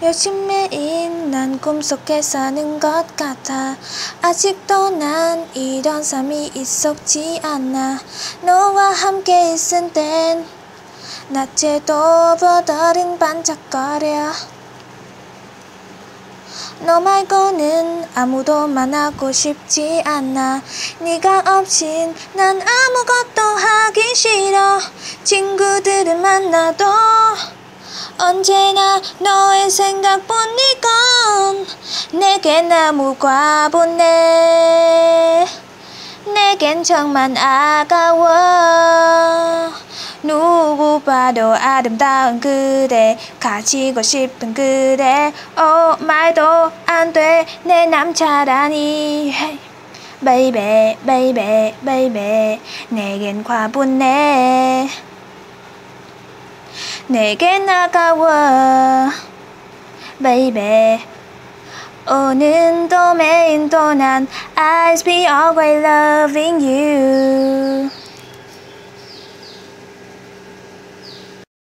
열심매인 난 꿈속에 사는 것 같아. 아직도 난 이런 삶이 익숙지 않아. 너와 함께 있을 땐 낮에도 버들은 반짝거려. 너 말고는 아무도 만나고 싶지 않아. 네가 없인 난 아무것도 하기 싫어. 친구들을 만나도 언제나 너의 생각뿐이건 내게 너무 과분해 내겐 정말 아까워. 누구 봐도 아름다운 그대 가지고 싶은 그대. 어 말도 안 돼. 내 남자라니. baby baby baby. 내겐 과분해 내겐 아까워 baby 오늘도 매일도 난 I'll be always loving you